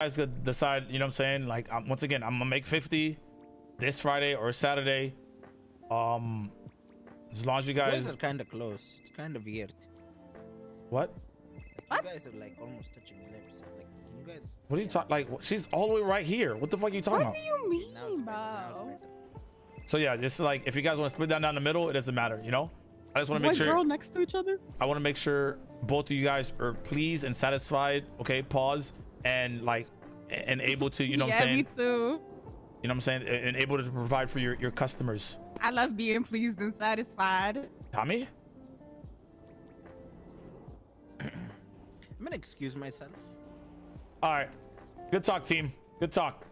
guys could decide, you know what I'm saying? Like, um, once again, I'm gonna make 50 this Friday or Saturday. Um, as long as you You guys guys, are kind of close. It's kind of weird. what? What? You guys are like almost touching lips. Like, can you guys? What are you talking? Like, she's all the way right here. What the fuck are you talking What about? What do you mean, Now it's better, now bro? it's. So yeah, just like if you guys want to split down down the middle, it doesn't matter. You know, I just want to make One sure. girl next to each other. I want to make sure both of you guys are pleased and satisfied. Okay, pause and like and able to, you know what I'm saying? me too. You know what I'm saying? And able to provide for your your customers. I love being pleased and satisfied. Tommy, I'm gonna excuse myself. all right. Good talk, team. Good talk.